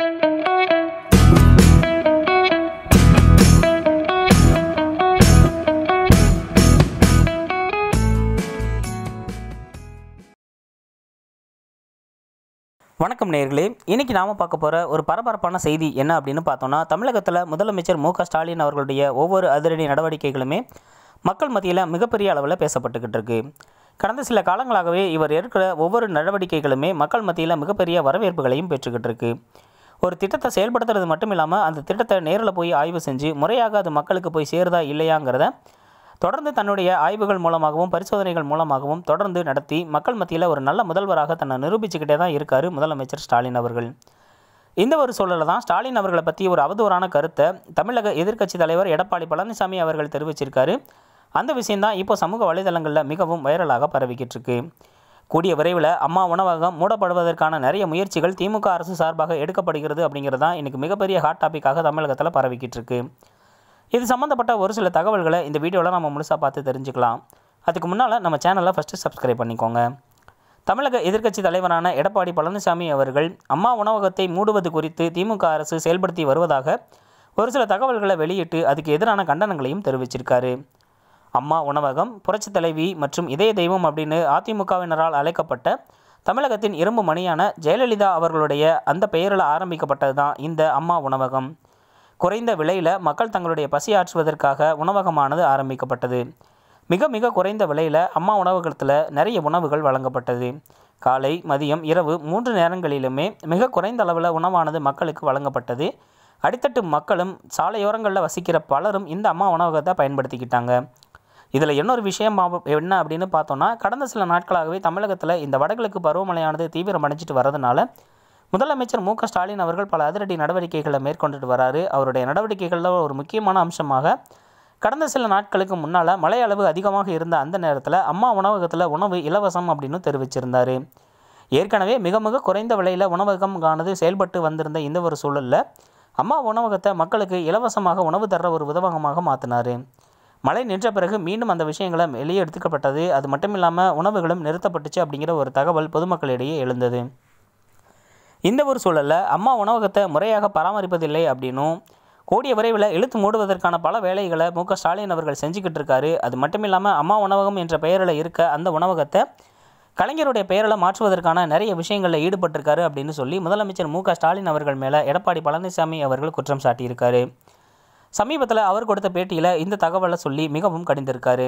வணக்கம் நேர்களே. இன்னைக்கு நாம பார்க்க போகிற ஒரு பரபரப்பான செய்தி என்ன அப்படின்னு பார்த்தோம்னா தமிழகத்தில் முதலமைச்சர் மு க ஸ்டாலின் அவர்களுடைய ஒவ்வொரு அதிரடி நடவடிக்கைகளுமே மக்கள் மத்தியில் மிகப்பெரிய அளவில் பேசப்பட்டுக்கிட்டு இருக்கு. கடந்த சில காலங்களாகவே இவர் இருக்கிற ஒவ்வொரு நடவடிக்கைகளுமே மக்கள் மத்தியில் மிகப்பெரிய வரவேற்புகளையும் பெற்றுக்கிட்டு இருக்குது ஒரு திட்டத்தை செயல்படுத்துறது மட்டும் இல்லாமல் அந்த திட்டத்தை நேரில் போய் ஆய்வு செஞ்சு முறையாக அது மக்களுக்கு போய் சேருதா இல்லையாங்கிறத தொடர்ந்து தன்னுடைய ஆய்வுகள் மூலமாகவும் பரிசோதனைகள் மூலமாகவும் தொடர்ந்து நடத்தி மக்கள் மத்தியில் ஒரு நல்ல முதல்வராக தன்னை நிரூபிச்சுக்கிட்டே தான் இருக்கார் முதலமைச்சர் ஸ்டாலின் அவர்கள். இந்த ஒரு சூழலில் தான் ஸ்டாலின் அவர்களை பற்றி ஒரு அவதூறான கருத்தை தமிழக எதிர்க்கட்சி தலைவர் எடப்பாடி பழனிசாமி அவர்கள் தெரிவிச்சிருக்காரு. அந்த விஷயம்தான் இப்போ சமூக வலைதளங்களில் மிகவும் வைரலாக பரவிக்கிட்டு இருக்கு. கூடிய விரைவில் அம்மா உணவகம் மூடப்படுவதற்கான நிறைய முயற்சிகள் திமுக அரசு சார்பாக எடுக்கப்படுகிறது அப்படிங்கிறது தான் இன்றைக்கி மிகப்பெரிய ஹாட் டாப்பிக்காக தமிழகத்தில் பரவிக்கிட்டு இருக்கு. இது சம்மந்தப்பட்ட ஒரு சில தகவல்களை இந்த வீடியோவில் நம்ம முழுசாக பார்த்து தெரிஞ்சுக்கலாம். அதுக்கு முன்னால் நம்ம சேனலை ஃபஸ்ட்டு சப்ஸ்கிரைப் பண்ணிக்கோங்க. தமிழக எதிர்க்கட்சி தலைவரான எடப்பாடி பழனிசாமி அவர்கள் அம்மா உணவகத்தை மூடுவது குறித்து திமுக அரசு செயல்படுத்தி வருவதாக ஒரு சில தகவல்களை வெளியிட்டு அதுக்கு எதிரான கண்டனங்களையும் தெரிவிச்சிருக்காரு. அம்மா உணவகம் புரட்சித் தலைவி மற்றும் இதய தெய்வம் அப்படின்னு அதிமுகவினரால் அழைக்கப்பட்ட தமிழகத்தின் இரும்பு மணியான ஜெயலலிதா அவர்களுடைய அந்த பெயரில் ஆரம்பிக்கப்பட்டது தான் இந்த அம்மா உணவகம். குறைந்த விலையில் மக்கள் தங்களுடைய பசி ஆற்றுவதற்காக உணவகமானது ஆரம்பிக்கப்பட்டது. மிக மிக குறைந்த விலையில் அம்மா உணவகத்தில் நிறைய உணவுகள் வழங்கப்பட்டது. காலை மதியம் இரவு மூன்று நேரங்களிலுமே மிக குறைந்த அளவில் உணவானது மக்களுக்கு வழங்கப்பட்டது. அடித்தட்டு மக்களும் சாலையோரங்களில் வசிக்கிற பலரும் இந்த அம்மா உணவகத்தை பயன்படுத்திக்கிட்டாங்க. இதில் இன்னொரு விஷயம் என்ன அப்படின்னு பார்த்தோன்னா கடந்த சில நாட்களாகவே தமிழகத்தில் இந்த வடகிழக்கு பருவமழையானது தீவிரம் அடைஞ்சிட்டு வரதுனால முதலமைச்சர் மு க ஸ்டாலின் அவர்கள் பல அதிரடி நடவடிக்கைகளை மேற்கொண்டுட்டு வராரு. அவருடைய நடவடிக்கைகளில் ஒரு முக்கியமான அம்சமாக கடந்த சில நாட்களுக்கு முன்னால் மழை அளவு அதிகமாக இருந்த அந்த நேரத்தில் அம்மா உணவகத்தில் உணவு இலவசம் அப்படின்னு தெரிவிச்சிருந்தார். ஏற்கனவே மிக மிக குறைந்த விலையில் உணவகம் காணது செயல்பட்டு வந்திருந்த இந்த ஒரு சூழலில் அம்மா உணவகத்தை மக்களுக்கு இலவசமாக உணவு தர்ற ஒரு உதவகமாக மாற்றினார் மழை நின்ற பிறகு மீண்டும் அந்த விஷயங்களை வெளியே எடுத்துக்கப்பட்டது. அது மட்டும் இல்லாமல் உணவுகளும் நிறுத்தப்பட்டுச்சு அப்படிங்கிற ஒரு தகவல் பொதுமக்களிடையே எழுந்தது. இந்த ஒரு சூழலில் அம்மா உணவகத்தை முறையாக பராமரிப்பதில்லை அப்படின்னும் கூடிய விரைவில் இழுத்து மூடுவதற்கான பல வேலைகளை மு. க. ஸ்டாலின் அவர்கள் செஞ்சுக்கிட்டு இருக்காரு. அது மட்டும் இல்லாமல் அம்மா உணவகம் என்ற பெயரில் இருக்க அந்த உணவகத்தை கலைஞருடைய பெயரில் மாற்றுவதற்கான நிறைய விஷயங்களில் ஈடுபட்டிருக்காரு அப்படின்னு சொல்லி முதலமைச்சர் மு. ஸ்டாலின் அவர்கள் மேலே எடப்பாடி பழனிசாமி அவர்கள் குற்றம் சாட்டியிருக்காரு. சமீபத்தில் அவர் கொடுத்த பேட்டியில் இந்த தகவலை சொல்லி மிகவும் கடிந்திருக்காரு.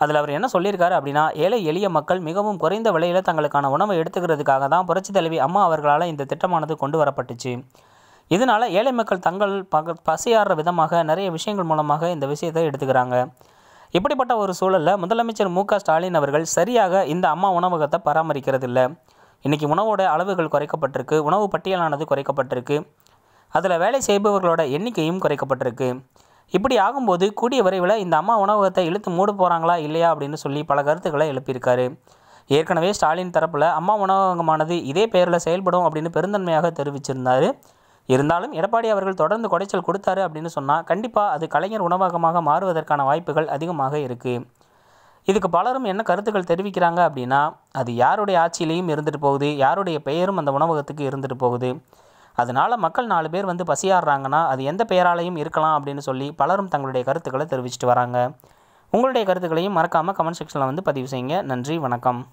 அதில் அவர் என்ன சொல்லியிருக்காரு அப்படின்னா ஏழை எளிய மக்கள் மிகவும் குறைந்த விலையில் தங்களுக்கான உணவை எடுத்துக்கிறதுக்காக தான் புரட்சி தலைவி அம்மா அவர்களால் இந்த திட்டமானது கொண்டு வரப்பட்டுச்சு. இதனால் ஏழை மக்கள் தங்கள் பக பசியாடுற விதமாக நிறைய விஷயங்கள் மூலமாக இந்த விஷயத்தை எடுத்துக்கிறாங்க. இப்படிப்பட்ட ஒரு சூழலில் முதலமைச்சர் மு க ஸ்டாலின் அவர்கள் சரியாக இந்த அம்மா உணவகத்தை பராமரிக்கிறது இல்லை இன்றைக்கி உணவோட அளவுகள் குறைக்கப்பட்டிருக்கு உணவு பட்டியலானது குறைக்கப்பட்டிருக்கு. அதில் வேலை செய்பவர்களோட எண்ணிக்கையும் குறைக்கப்பட்டிருக்கு. இப்படி ஆகும்போது கூடிய விரைவில் இந்த அம்மா உணவகத்தை இழுத்து மூட போகிறாங்களா இல்லையா அப்படின்னு சொல்லி பல கருத்துக்களை எழுப்பியிருக்காரு. ஏற்கனவே ஸ்டாலின் தரப்பில் அம்மா உணவகமானது இதே பெயரில் செயல்படும் அப்படின்னு பெருந்தன்மையாக தெரிவிச்சிருந்தார். இருந்தாலும் எடப்பாடி அவர்கள் தொடர்ந்து குடைச்சல் கொடுத்தாரு அப்படின்னு சொன்னால் கண்டிப்பாக அது கலைஞர் உணவகமாக மாறுவதற்கான வாய்ப்புகள் அதிகமாக இருக்குது இதுக்கு பலரும் என்ன கருத்துக்கள் தெரிவிக்கிறாங்க அப்படின்னா அது யாருடைய ஆட்சியிலையும் இருந்துட்டு போகுது யாருடைய பெயரும் அந்த உணவகத்துக்கு இருந்துட்டு போகுது. அதனால மக்கள் நாலு பேர் வந்து பசியாடுறாங்கன்னா அது எந்த பெயராலையும் இருக்கலாம் அப்படின்னு சொல்லி பலரும் தங்களுடைய கருத்துக்களை தெரிவிச்சிட்டு வராங்க. உங்களுடைய கருத்துக்களையும் மறக்காமல் கமெண்ட் செக்ஷனில் வந்து பதிவு செய்யுங்க. நன்றி வணக்கம்.